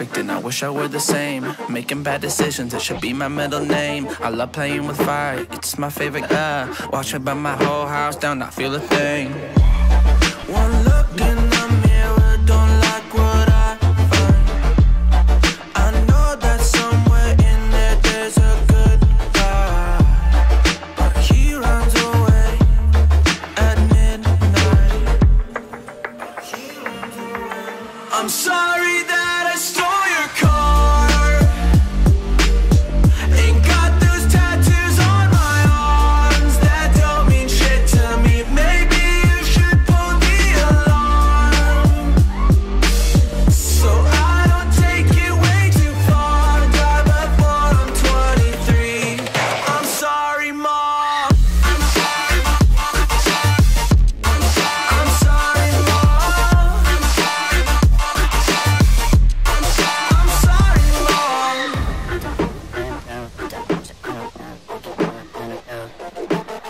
perfect and I wish I were the same. Making bad decisions, it should be my middle name. I love playing with fire, it's my favorite. Uh, watch it burn my whole house down, not feel a thing. One look in the mirror, don't like what I find. I know that somewhere in there there's a good guy, but he runs away at midnight. I'm sorry that I stole